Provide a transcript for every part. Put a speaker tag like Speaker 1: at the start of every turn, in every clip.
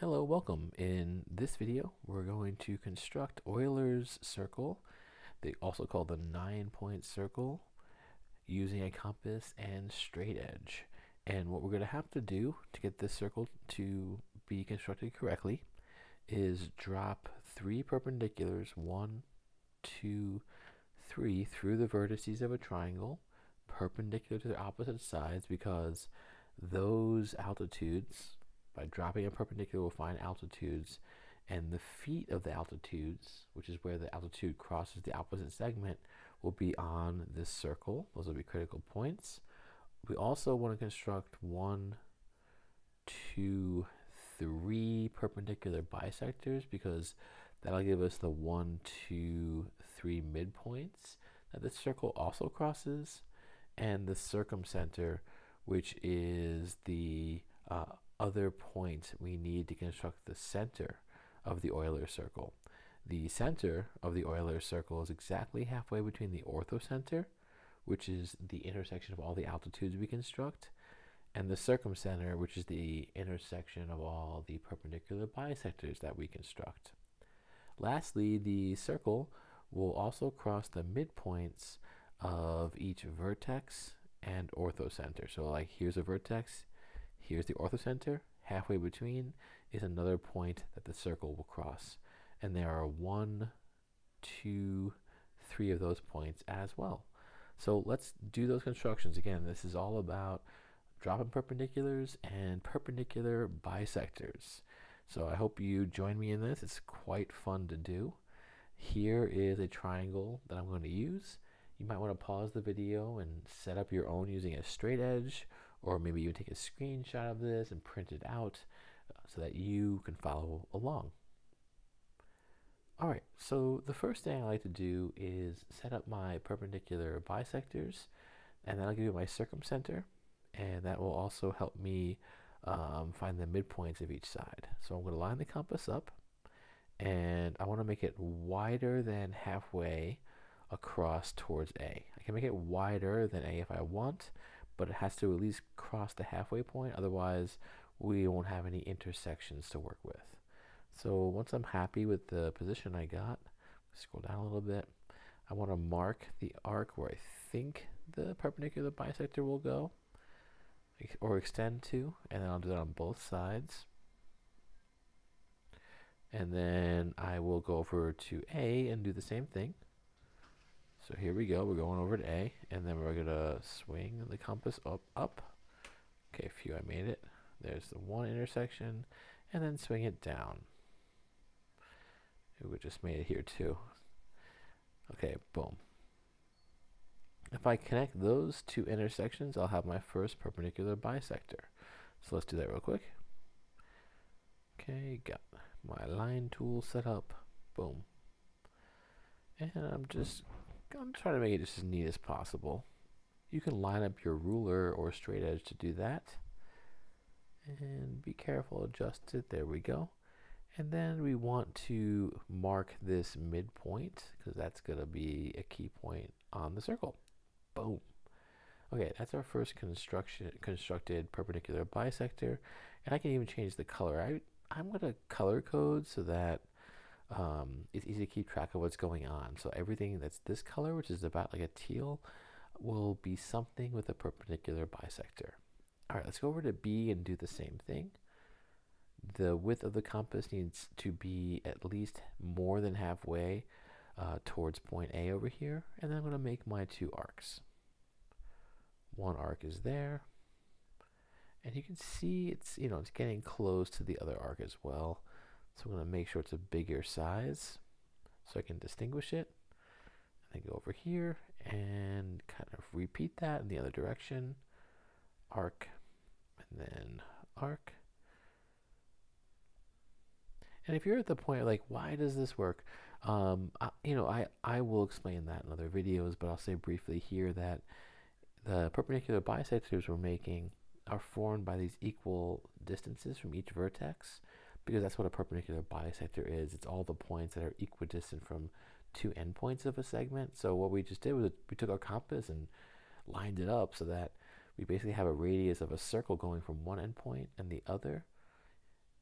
Speaker 1: Hello, welcome. In this video, we're going to construct Euler's circle, they also called the nine-point circle, using a compass and straight edge. And what we're going to have to do to get this circle to be constructed correctly is drop three perpendiculars, one, two, three, through the vertices of a triangle, perpendicular to their opposite sides, because those altitudes by dropping a perpendicular, we'll find altitudes, and the feet of the altitudes, which is where the altitude crosses the opposite segment, will be on this circle. Those will be critical points. We also want to construct one, two, three perpendicular bisectors because that'll give us the one, two, three midpoints that this circle also crosses, and the circumcenter, which is the uh, other point we need to construct the center of the Euler circle. The center of the Euler circle is exactly halfway between the orthocenter, which is the intersection of all the altitudes we construct, and the circumcenter, which is the intersection of all the perpendicular bisectors that we construct. Lastly, the circle will also cross the midpoints of each vertex and orthocenter. So like here's a vertex, Here's the orthocenter. Halfway between is another point that the circle will cross. And there are one, two, three of those points as well. So let's do those constructions. Again, this is all about dropping perpendiculars and perpendicular bisectors. So I hope you join me in this. It's quite fun to do. Here is a triangle that I'm going to use. You might want to pause the video and set up your own using a straight edge or maybe you take a screenshot of this and print it out uh, so that you can follow along. All right, so the first thing I like to do is set up my perpendicular bisectors, and that'll give you my circumcenter, and that will also help me um, find the midpoints of each side. So I'm going to line the compass up, and I want to make it wider than halfway across towards A. I can make it wider than A if I want, but it has to at least cross the halfway point. Otherwise, we won't have any intersections to work with. So once I'm happy with the position I got, scroll down a little bit. I want to mark the arc where I think the perpendicular bisector will go or extend to, and then I'll do that on both sides. And then I will go over to A and do the same thing. So here we go. We're going over to A, and then we're gonna swing the compass up, up. Okay, phew, I made it. There's the one intersection, and then swing it down. We just made it here too. Okay, boom. If I connect those two intersections, I'll have my first perpendicular bisector. So let's do that real quick. Okay, got my line tool set up. Boom. And I'm just I'm trying to make it just as neat as possible. You can line up your ruler or straight edge to do that. And be careful, adjust it. There we go. And then we want to mark this midpoint because that's going to be a key point on the circle. Boom. Okay, that's our first construction constructed perpendicular bisector. And I can even change the color. I, I'm going to color code so that um, it's easy to keep track of what's going on. So everything that's this color, which is about like a teal, will be something with a perpendicular bisector. All right, let's go over to B and do the same thing. The width of the compass needs to be at least more than halfway uh, towards point A over here. And then I'm going to make my two arcs. One arc is there. And you can see it's, you know, it's getting close to the other arc as well. So I'm going to make sure it's a bigger size so I can distinguish it. And then go over here and kind of repeat that in the other direction. Arc and then arc. And if you're at the point like, why does this work? Um, I, you know, I, I will explain that in other videos, but I'll say briefly here that the perpendicular bisectors we're making are formed by these equal distances from each vertex because that's what a perpendicular bisector is. It's all the points that are equidistant from two endpoints of a segment. So what we just did was we took our compass and lined it up so that we basically have a radius of a circle going from one endpoint and the other.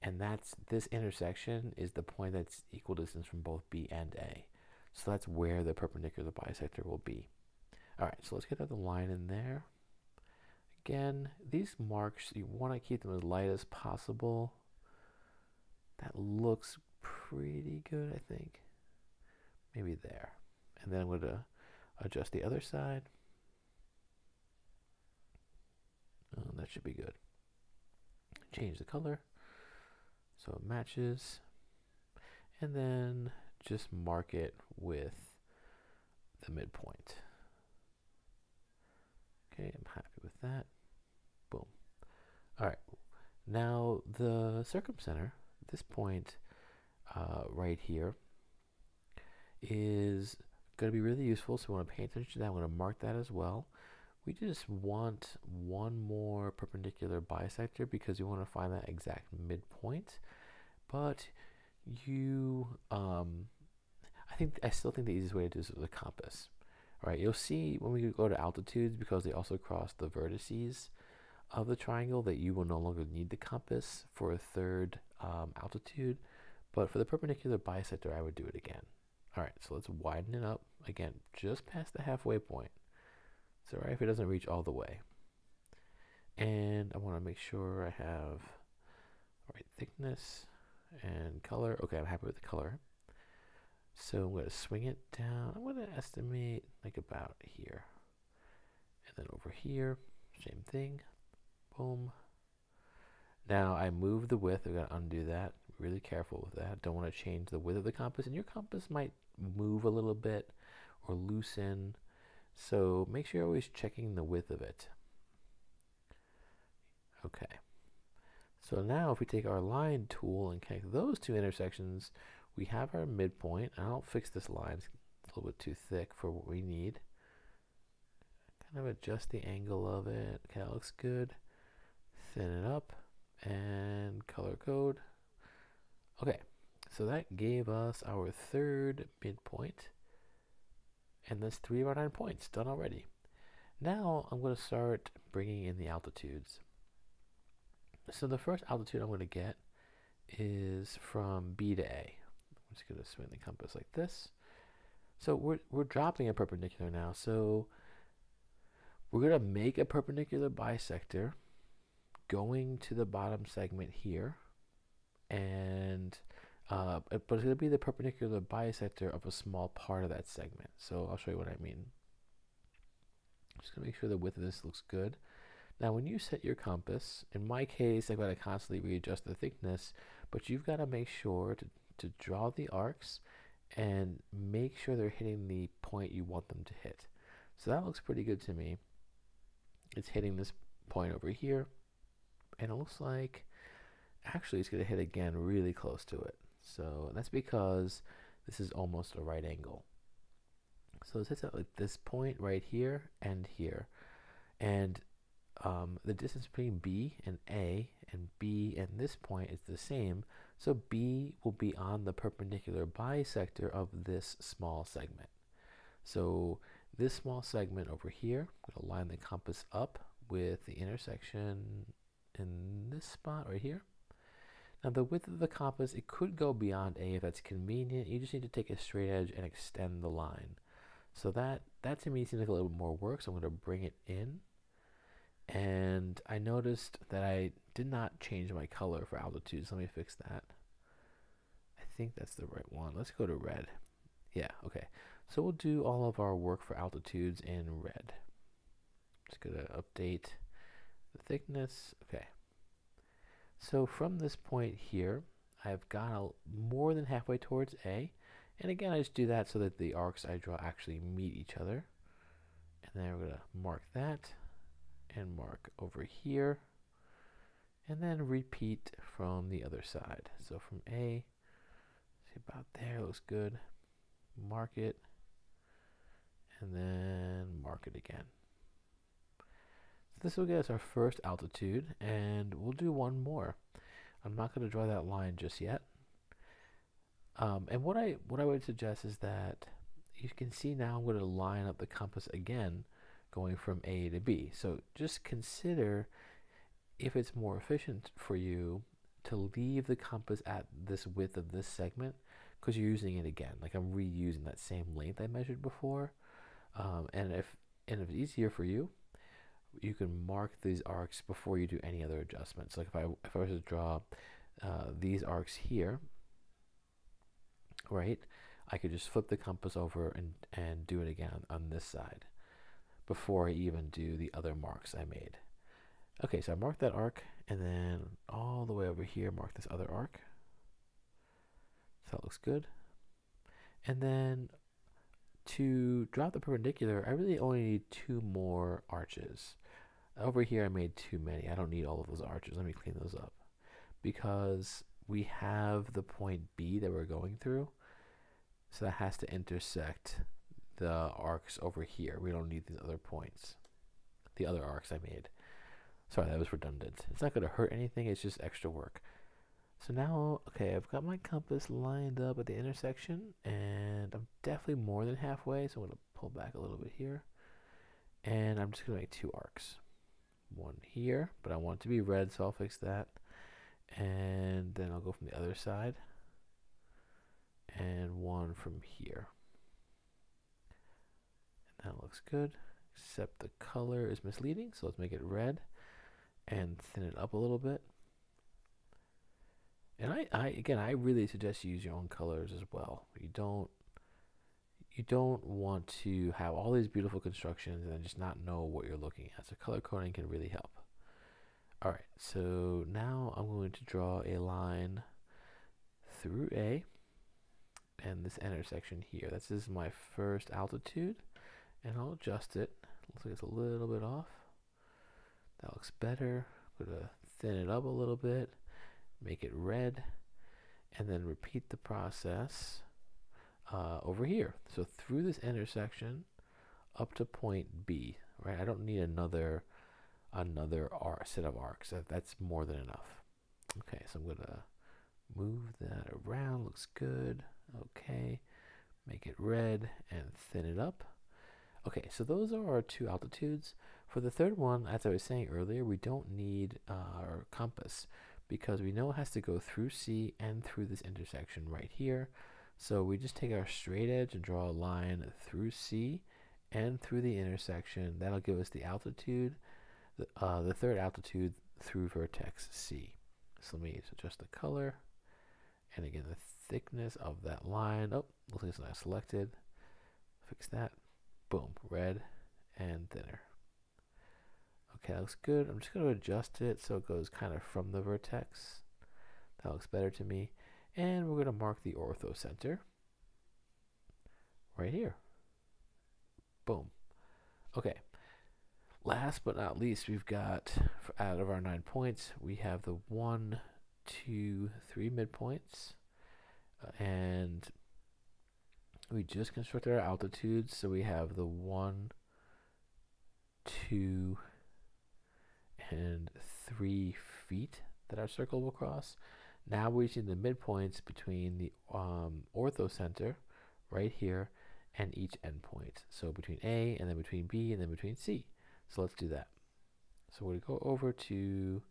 Speaker 1: and that's this intersection is the point that's equal distance from both B and A. So that's where the perpendicular bisector will be. All right, so let's get another line in there. Again, these marks, you want to keep them as light as possible. That looks pretty good, I think. Maybe there. And then I'm going to adjust the other side. Oh, that should be good. Change the color so it matches. And then just mark it with the midpoint. Okay, I'm happy with that. Boom. All right. Now the circumcenter, this point uh, right here, is going to be really useful. So we want to pay attention to that. I'm going to mark that as well. We just want one more perpendicular bisector because we want to find that exact midpoint. But you, um, I think I still think the easiest way to do this is with a compass. Right, you'll see when we go to altitudes because they also cross the vertices of the triangle that you will no longer need the compass for a third um, altitude. But for the perpendicular bisector, I would do it again. All right, so let's widen it up again, just past the halfway point. All right if it doesn't reach all the way. And I want to make sure I have right thickness and color. Okay, I'm happy with the color. So I'm going to swing it down. I'm going to estimate like about here. And then over here, same thing. Boom. Now I move the width. I'm gonna undo that. Really careful with that. Don't want to change the width of the compass. And your compass might move a little bit or loosen. So make sure you're always checking the width of it. Okay. So now if we take our line tool and connect those two intersections, we have our midpoint. I'll fix this line. It's a little bit too thick for what we need. Kind of adjust the angle of it. Okay, that looks good. Thin it up and color code. Okay, so that gave us our third midpoint. And that's three of our nine points done already. Now I'm going to start bringing in the altitudes. So the first altitude I'm going to get is from B to A. I'm just going to swing the compass like this. So we're, we're dropping a perpendicular now. So we're going to make a perpendicular bisector going to the bottom segment here. And, uh, but it's going to be the perpendicular bisector of a small part of that segment. So I'll show you what I mean. Just going to make sure the width of this looks good. Now, when you set your compass, in my case, I've got to constantly readjust the thickness, but you've got to make sure to, to draw the arcs and make sure they're hitting the point you want them to hit. So that looks pretty good to me. It's hitting this point over here, and it looks like actually it's going to hit again really close to it. So that's because this is almost a right angle. So it hits at this point right here and here. And um, the distance between B and A and B and this point is the same. So B will be on the perpendicular bisector of this small segment. So this small segment over here, I'm going to line the compass up with the intersection in this spot right here. Now the width of the compass, it could go beyond A if that's convenient. You just need to take a straight edge and extend the line. So that, that to me seems like a little bit more work, so I'm going to bring it in and I noticed that I did not change my color for altitudes. Let me fix that. I think that's the right one. Let's go to red. Yeah, okay. So we'll do all of our work for altitudes in red. Just gonna update the thickness. Okay. So from this point here, I've got more than halfway towards A. And again, I just do that so that the arcs I draw actually meet each other. And then we're gonna mark that and mark over here and then repeat from the other side. So from A, see about there, looks good. Mark it and then mark it again. This will get us our first altitude and we'll do one more. I'm not going to draw that line just yet. Um, and what I what I would suggest is that you can see now I'm going to line up the compass again going from A to B. So just consider if it's more efficient for you to leave the compass at this width of this segment because you're using it again. Like I'm reusing that same length I measured before. Um, and if and if it's easier for you, you can mark these arcs before you do any other adjustments. Like if I if I was to draw uh, these arcs here, right, I could just flip the compass over and and do it again on, this side before I even do the other marks I made. Okay, so I marked that arc and then all the way over here mark this other arc. So that looks good. And then to drop the perpendicular, I really only need two more arches. Over here I made too many. I don't need all of those arches. Let me clean those up. Because we have the point B that we're going through. So that has to intersect the arcs over here. We don't need these other points. The other arcs I made. Sorry, that was redundant. It's not going to hurt anything. It's just extra work. So now, okay, I've got my compass lined up at the intersection, and I'm definitely more than halfway, so I'm going to pull back a little bit here. And I'm just going to make two arcs. One here, but I want it to be red, so I'll fix that. And then I'll go from the other side. And one from here. And that looks good, except the color is misleading, so let's make it red and thin it up a little bit. And I, I again, I really suggest you use your own colors as well. You don't, you don't want to have all these beautiful constructions and just not know what you're looking at. So color coding can really help. All right, so now I'm going to draw a line through A and this intersection here. This is my first altitude, and I'll adjust it. Looks like it's a little bit off. That looks better. I'm going to thin it up a little bit make it red, and then repeat the process uh, over here. So through this intersection up to point B, right? I don't need another another arc, set of arcs. That, that's more than enough. Okay, so I'm to move that around. Looks good. Okay, make it red and thin it up. Okay, so those are our two altitudes. For the third one, as I was saying earlier, we don't need uh, our compass because we know it has to go through C and through this intersection right here. So we just take our straight edge and draw a line through C and through the intersection. That'll give us the altitude, the, uh, the third altitude through vertex C. So let me adjust the color. And again, the thickness of that line. Oh, looks like it's not selected. Fix that. Boom, red and thinner. Okay, that looks good. I'm just going to adjust it so it goes kind of from the vertex. That looks better to me. And we're going to mark the ortho center right here. Boom. Okay. Last but not least, we've got, out of our nine points, we have the one, two, three midpoints. Uh, and we just constructed our altitudes. So we have the one, two, and three feet that our circle will cross. Now we're reaching the midpoints between the um, orthocenter right here and each endpoint. So between A and then between B and then between C. So let's do that. So we're going to go over to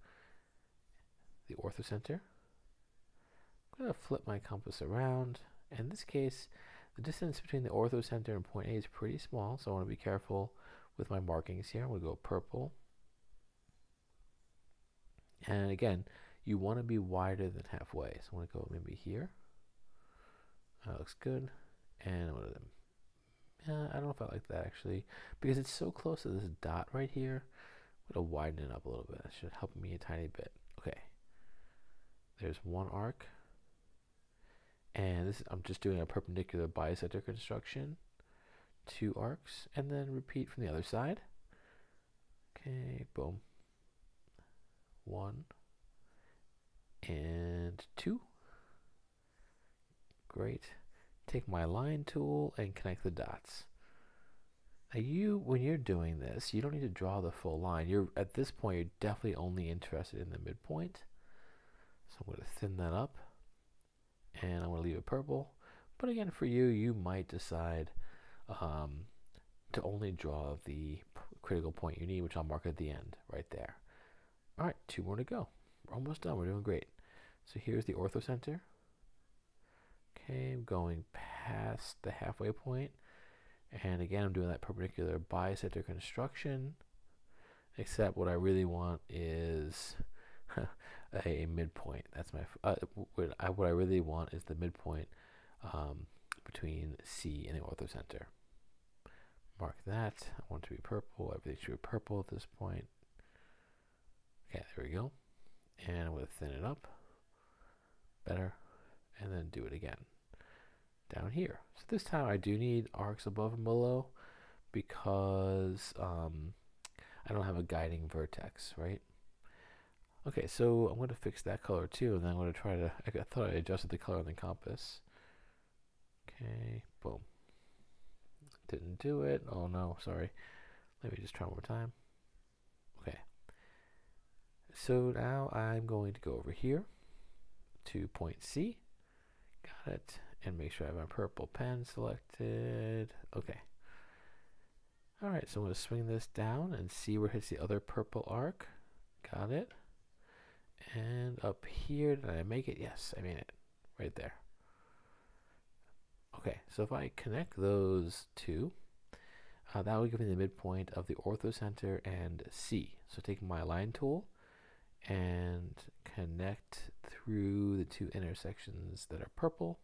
Speaker 1: the orthocenter. I'm going to flip my compass around. In this case, the distance between the orthocenter and point A is pretty small, so I want to be careful with my markings here. I'm going to go purple and again, you want to be wider than halfway. So I want to go maybe here. That looks good. And them? Yeah, I don't know if I like that actually. Because it's so close to this dot right here. I'm going to widen it up a little bit. That should help me a tiny bit. Okay. There's one arc. And this I'm just doing a perpendicular bisector construction. Two arcs. And then repeat from the other side. Okay, boom one and two. Great. Take my line tool and connect the dots. Now you, when you're doing this, you don't need to draw the full line. You're At this point, you're definitely only interested in the midpoint. So I'm going to thin that up and I'm going to leave it purple. But again, for you, you might decide um, to only draw the critical point you need, which I'll mark at the end right there. All right, two more to go. We're almost done. We're doing great. So here's the orthocenter. Okay, I'm going past the halfway point. And again, I'm doing that perpendicular bisector construction. Except what I really want is a midpoint. That's my, uh, what, I, what I really want is the midpoint um, between C and the orthocenter. Mark that. I want it to be purple. Everything should be purple at this point. Okay, there we go. And I'm going to thin it up. Better. And then do it again. Down here. So this time I do need arcs above and below because um, I don't have a guiding vertex, right? Okay, so I'm going to fix that color too, and then I'm going to try to, I thought I adjusted the color on the compass. Okay, boom. Didn't do it. Oh no, sorry. Let me just try one more time. Okay. So now I'm going to go over here to point C. Got it. And make sure I have my purple pen selected. Okay. Alright, so I'm going to swing this down and see where it hits the other purple arc. Got it. And up here, did I make it? Yes, I made it. Right there. Okay, so if I connect those two, uh, that will give me the midpoint of the orthocenter and C. So take my line tool and connect through the two intersections that are purple.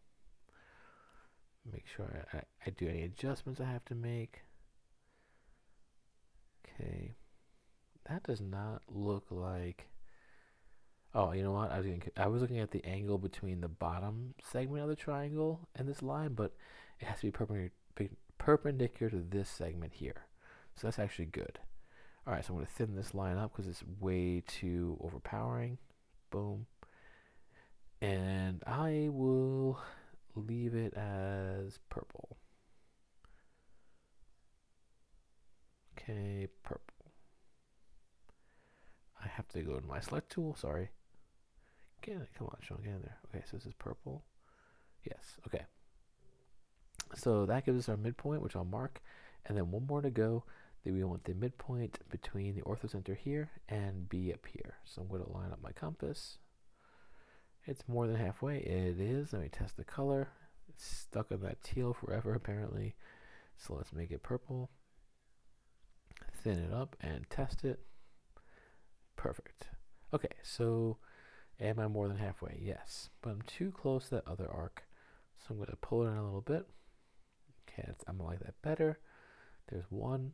Speaker 1: Make sure I, I do any adjustments I have to make. Okay, that does not look like. Oh, you know what? I was I was looking at the angle between the bottom segment of the triangle and this line, but it has to be perpendicular perpendicular to this segment here. So that's actually good. All right, so I'm going to thin this line up because it's way too overpowering. Boom. And I will leave it as purple. Okay, purple. I have to go to my select tool, sorry. Get it, come on, Shaun, get in there. Okay, so this is purple. Yes, okay. So that gives us our midpoint, which I'll mark. And then one more to go. Then we want the midpoint between the orthocenter here and B up here. So I'm going to line up my compass. It's more than halfway. It is. Let me test the color. It's stuck on that teal forever, apparently. So let's make it purple. Thin it up and test it. Perfect. Okay, so am I more than halfway? Yes, but I'm too close to that other arc. So I'm going to pull it in a little bit. Okay, I'm gonna like that better. There's one.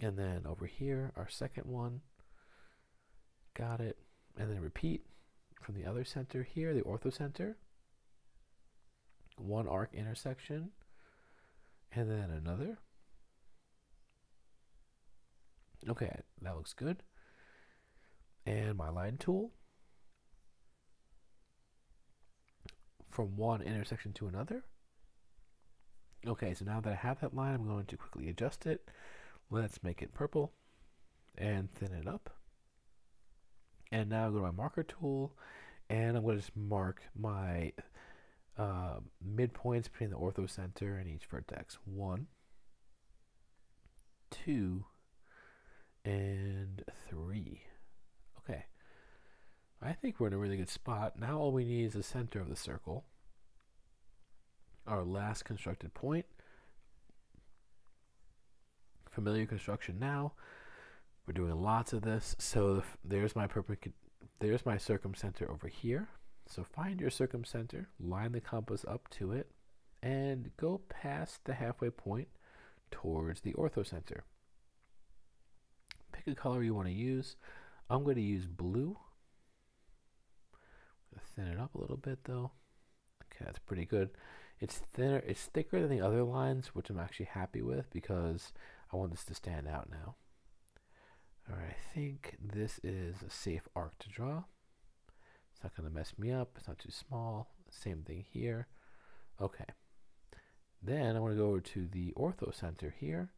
Speaker 1: And then over here, our second one. Got it. And then repeat from the other center here, the orthocenter. One arc intersection. And then another. Okay, that looks good. And my line tool. From one intersection to another. Okay, so now that I have that line, I'm going to quickly adjust it. Let's make it purple and thin it up. And now go to my marker tool and I'm going to just mark my uh, midpoints between the orthocenter and each vertex. One, two, and three. Okay. I think we're in a really good spot. Now all we need is the center of the circle our last constructed point. Familiar construction now. We're doing lots of this. So there's my perpendicular, there's my circumcenter over here. So find your circumcenter, line the compass up to it, and go past the halfway point towards the orthocenter. Pick a color you want to use. I'm going to use blue. Thin it up a little bit though. Okay, that's pretty good. It's thinner, it's thicker than the other lines, which I'm actually happy with because I want this to stand out now. Alright, I think this is a safe arc to draw. It's not going to mess me up. It's not too small. Same thing here. Okay. Then I want to go over to the ortho center here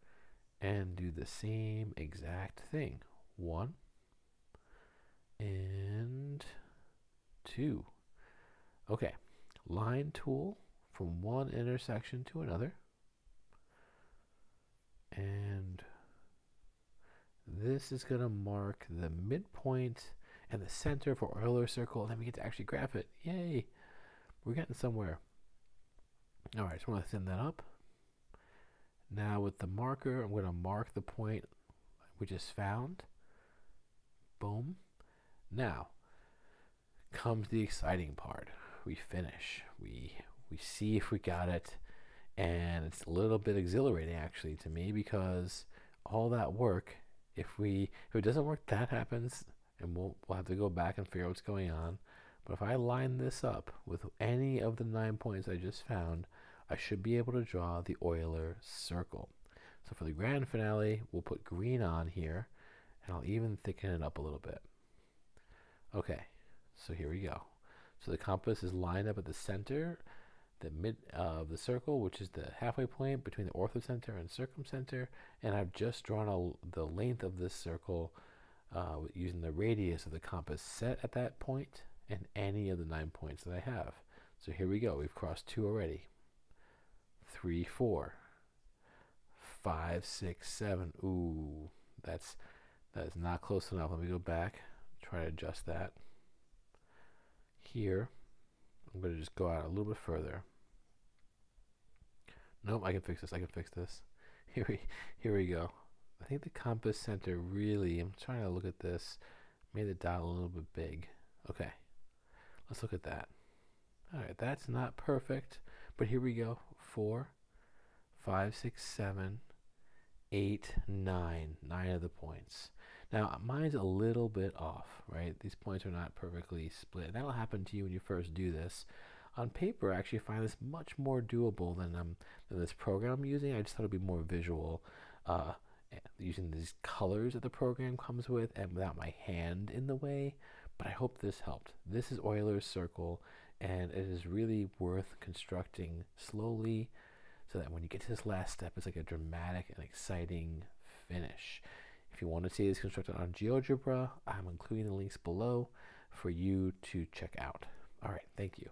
Speaker 1: and do the same exact thing. One and two. Okay. Line tool from one intersection to another. And this is going to mark the midpoint. and the center for Euler's circle, and then we get to actually graph it. Yay! We're getting somewhere. All right, so I'm going to thin that up. Now with the marker, I'm going to mark the point we just found. Boom. Now comes the exciting part. We finish. We we see if we got it, and it's a little bit exhilarating actually to me because all that work. If we if it doesn't work, that happens, and we'll we'll have to go back and figure out what's going on. But if I line this up with any of the nine points I just found, I should be able to draw the Euler circle. So for the grand finale, we'll put green on here, and I'll even thicken it up a little bit. Okay, so here we go. So the compass is lined up at the center, the mid of the circle, which is the halfway point between the orthocenter and circumcenter, and I've just drawn a, the length of this circle uh, using the radius of the compass set at that point and any of the nine points that I have. So here we go. We've crossed two already. Three, four, five, six, seven. Ooh, that's that is not close enough. Let me go back. Try to adjust that. Here, I'm going to just go out a little bit further. Nope, I can fix this. I can fix this. Here we, here we go. I think the compass center really, I'm trying to look at this, made the dot a little bit big. Okay, let's look at that. All right, that's not perfect, but here we go. Four, five, six, seven, eight, nine. Nine of the points. Now, mine's a little bit off, right? These points are not perfectly split. That'll happen to you when you first do this. On paper, I actually find this much more doable than, um, than this program I'm using. I just thought it'd be more visual uh, using these colors that the program comes with and without my hand in the way. But I hope this helped. This is Euler's circle, and it is really worth constructing slowly so that when you get to this last step, it's like a dramatic and exciting finish. If you want to see this constructed on GeoGebra, I'm including the links below for you to check out. All right, thank you.